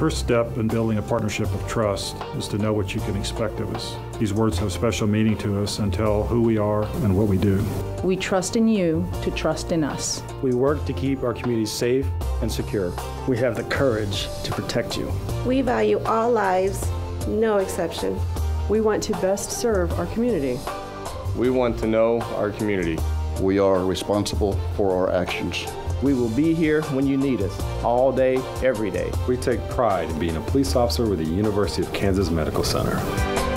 First step in building a partnership of trust is to know what you can expect of us. These words have special meaning to us and tell who we are and what we do. We trust in you to trust in us. We work to keep our communities safe and secure. We have the courage to protect you. We value all lives, no exception. We want to best serve our community. We want to know our community. We are responsible for our actions. We will be here when you need us, all day, every day. We take pride in being a police officer with the University of Kansas Medical Center.